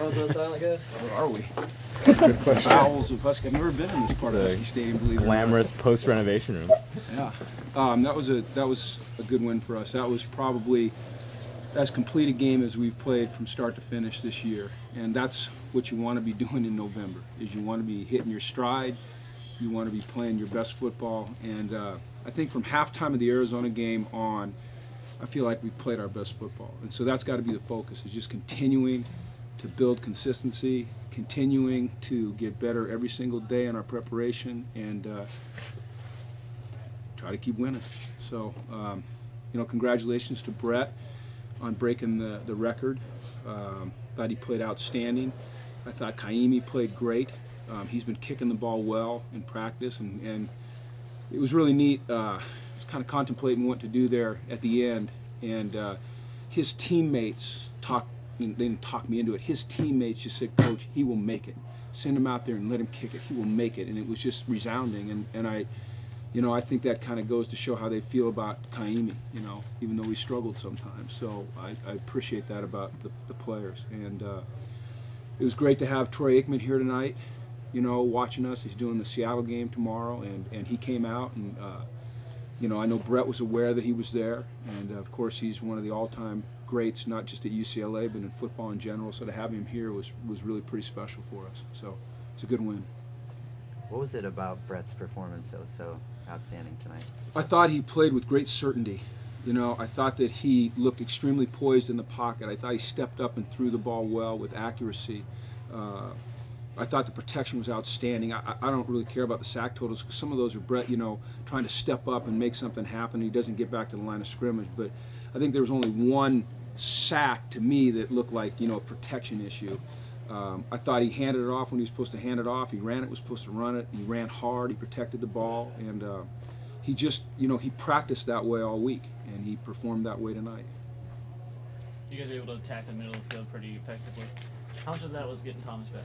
Is that silent, guys? Where are we? Good question. Bowels of Husky. I've never been in this part of Husky Stadium, believe it or not. Glamorous post renovation room. Yeah, um, that was a that was a good win for us. That was probably as complete a game as we've played from start to finish this year, and that's what you want to be doing in November. Is you want to be hitting your stride, you want to be playing your best football, and uh, I think from halftime of the Arizona game on, I feel like we've played our best football, and so that's got to be the focus. Is just continuing to build consistency, continuing to get better every single day in our preparation, and uh, try to keep winning. So, um, you know, congratulations to Brett on breaking the, the record. Um, thought he played outstanding. I thought Kaimi played great. Um, he's been kicking the ball well in practice, and, and it was really neat. Uh, was kind of contemplating what to do there at the end, and uh, his teammates talked. They didn't talk me into it. His teammates just said, "Coach, he will make it. Send him out there and let him kick it. He will make it." And it was just resounding. And, and I, you know, I think that kind of goes to show how they feel about Kaimi, you know, even though he struggled sometimes. So I, I appreciate that about the, the players. And uh, it was great to have Troy Aikman here tonight, you know, watching us. He's doing the Seattle game tomorrow, and, and he came out. And, uh, you know, I know Brett was aware that he was there. And, of course, he's one of the all-time greats, not just at UCLA, but in football in general. So to have him here was, was really pretty special for us. So it's a good win. What was it about Brett's performance that was so outstanding tonight? I thought he played with great certainty. You know, I thought that he looked extremely poised in the pocket. I thought he stepped up and threw the ball well with accuracy. Uh, I thought the protection was outstanding. I, I don't really care about the sack totals because some of those are Brett, you know, trying to step up and make something happen. He doesn't get back to the line of scrimmage. But I think there was only one sack to me that looked like, you know, a protection issue. Um, I thought he handed it off when he was supposed to hand it off. He ran it, was supposed to run it. He ran hard. He protected the ball, and uh, he just, you know, he practiced that way all week, and he performed that way tonight. You guys are able to attack the middle of the field pretty effectively. How much of that was getting Thomas back?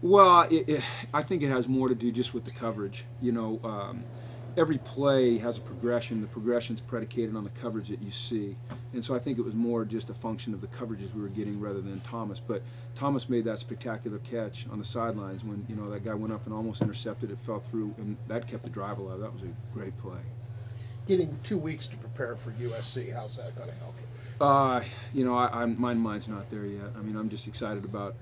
Well, it, it, I think it has more to do just with the coverage. You know, um, every play has a progression. The progression is predicated on the coverage that you see, and so I think it was more just a function of the coverages we were getting rather than Thomas. But Thomas made that spectacular catch on the sidelines when you know that guy went up and almost intercepted it, fell through, and that kept the drive alive. That was a great play. Getting two weeks to prepare for USC, how's that going to help you? Uh, you know, I, I'm, my mind's not there yet. I mean, I'm just excited about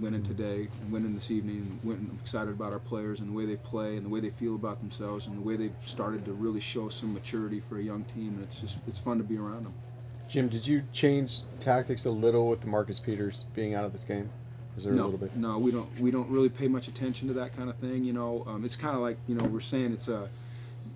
winning today, and winning this evening. and I'm excited about our players and the way they play and the way they feel about themselves and the way they've started to really show some maturity for a young team. And it's just it's fun to be around them. Jim, did you change tactics a little with the Marcus Peters being out of this game? Was there no, a little bit? no, we don't we don't really pay much attention to that kind of thing. You know, um, it's kind of like you know we're saying it's a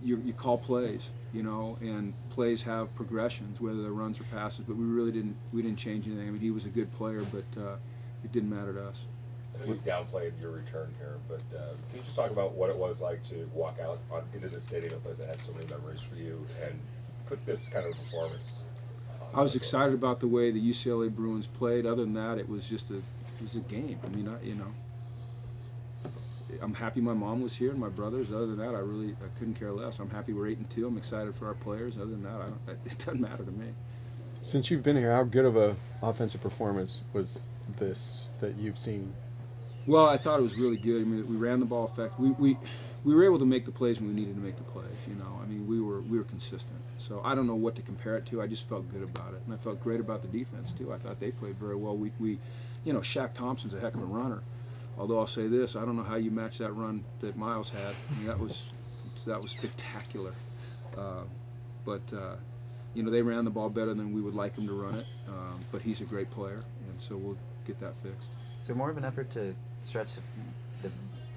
you, you call plays, you know, and plays have progressions, whether they're runs or passes. But we really didn't we didn't change anything. I mean, he was a good player, but uh, it didn't matter to us. I know you downplayed your return here, but uh, can you just talk about what it was like to walk out on, into the stadium, a place that had so many memories for you, and put this kind of performance? on I was excited about the way the UCLA Bruins played. Other than that, it was just a it was a game. I mean, I, you know, I'm happy my mom was here and my brothers. Other than that, I really I couldn't care less. I'm happy we're eight and two. I'm excited for our players. Other than that, I don't, it doesn't matter to me. Since you've been here, how good of a offensive performance was this that you've seen? Well, I thought it was really good. I mean, we ran the ball effect. We, we we were able to make the plays when we needed to make the plays. You know, I mean, we were we were consistent. So I don't know what to compare it to. I just felt good about it, and I felt great about the defense too. I thought they played very well. We we, you know, Shaq Thompson's a heck of a runner. Although I'll say this, I don't know how you match that run that Myles had. I mean, that was that was spectacular. Uh, but uh, you know, they ran the ball better than we would like them to run it. Um, but he's a great player, and so we'll get that fixed. There more of an effort to stretch the,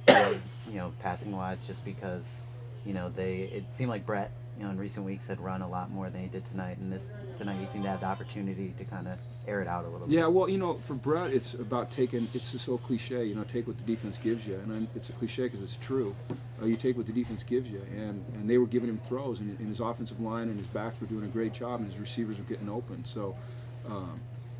the you know, passing wise, just because, you know, they it seemed like Brett, you know, in recent weeks had run a lot more than he did tonight, and this tonight he seemed to have the opportunity to kind of air it out a little bit. Yeah, well, you know, for Brett, it's about taking. It's this old cliche, you know, take what the defense gives you, and it's a cliche because it's true. Uh, you take what the defense gives you, and and they were giving him throws, and, and his offensive line and his backs were doing a great job, and his receivers were getting open. So. Um,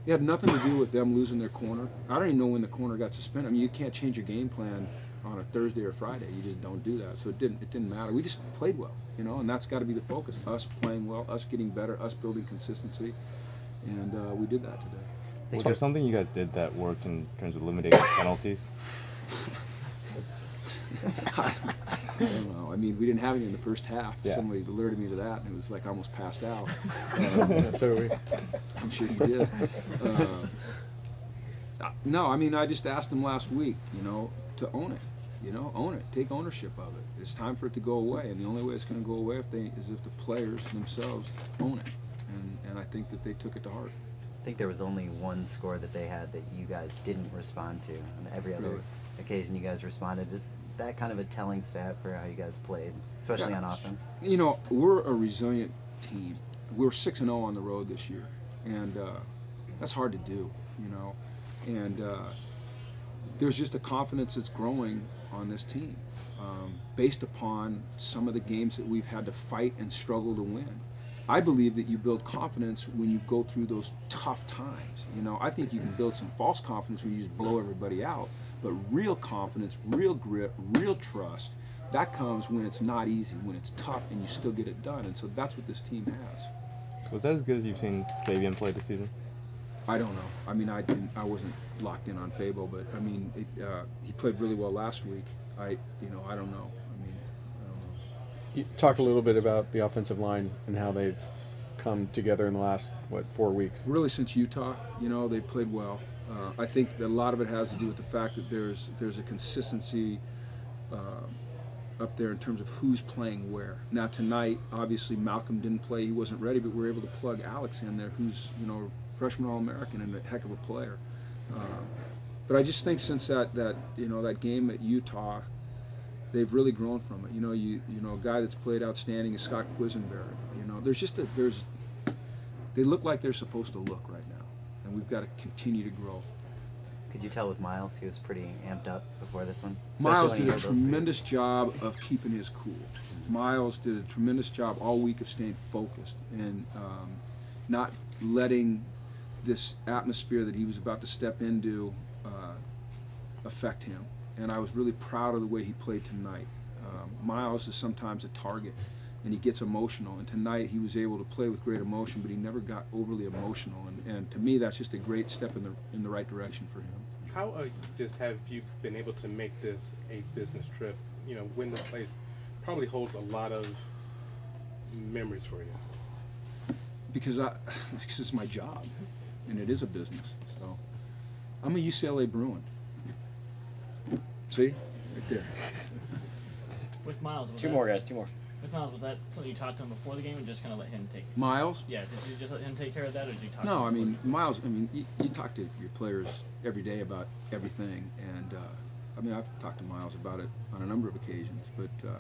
it had nothing to do with them losing their corner. I don't even know when the corner got suspended. I mean, you can't change your game plan on a Thursday or Friday. You just don't do that. So it didn't. It didn't matter. We just played well, you know, and that's got to be the focus. Us playing well, us getting better, us building consistency, and uh, we did that today. Was can- there something you guys did that worked in terms of limiting penalties? I don't know. I mean, we didn't have any in the first half. Yeah. Somebody alerted me to that, and it was like I almost passed out. Yeah, so do we. I'm sure you did. Uh, uh, no, I mean, I just asked them last week, you know, to own it. You know, own it. Take ownership of it. It's time for it to go away, and the only way it's going to go away if they is if the players themselves own it. And and I think that they took it to heart. I think there was only one score that they had that you guys didn't respond to. On every other Really? occasion, you guys responded. Is that kind of a telling stat for how you guys played, especially Yeah. on offense? You know, we're a resilient team. We're six and zero on the road this year, and uh, that's hard to do. You know, and uh, there's just a confidence that's growing on this team, um, based upon some of the games that we've had to fight and struggle to win. I believe that you build confidence when you go through those tough times. You know, I think you can build some false confidence when you just blow everybody out, but real confidence, real grit, real trust, that comes when it's not easy, when it's tough, and you still get it done. And so that's what this team has. Was that as good as you've seen Fabian play this season? I don't know. I mean, I didn't. I wasn't locked in on Fabo, but I mean, it, uh, he played really well last week. I, you know, I don't know. I mean, I don't know. You talk a little bit about the offensive line and how they've come together in the last what four weeks. really since Utah, you know, they played well. Uh, I think that a lot of it has to do with the fact that there's there's a consistency uh, up there in terms of who's playing where. Now tonight, obviously Malcolm didn't play; he wasn't ready, but we were able to plug Alex in there, who's you know freshman All-American and a heck of a player. Uh, but I just think since that that you know that game at Utah, they've really grown from it. You know, you you know a guy that's played outstanding is Scott Quessenberry. You know, there's just a there's they look like they're supposed to look right now, and we've got to continue to grow. Could you tell with Myles he was pretty amped up before this one? Myles did a tremendous job of keeping his cool. Myles did a tremendous job all week of staying focused and um, not letting this atmosphere that he was about to step into uh, affect him. And I was really proud of the way he played tonight. Um, Myles is sometimes a target, and he gets emotional. And tonight he was able to play with great emotion, but he never got overly emotional. And, and to me, that's just a great step in the in the right direction for him. How uh, just have you been able to make this a business trip? You know, when the place probably holds a lot of memories for you. because I because it's my job, and it is a business. So I'm a UCLA Bruin. See, right there. With Myles, Two that, more guys, two more. With Myles, was that something you talked to him before the game, and just kind of let him take? It? Myles. Yeah, did you just let him take care of that, or did you talk? to No, I mean Myles. I mean you, you talk to your players every day about everything, and uh, I mean I've talked to Myles about it on a number of occasions, but uh,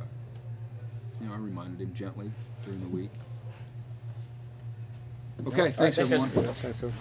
you know I reminded him gently during the week. Okay, thanks thanks, guys. everyone. Thanks, Coach.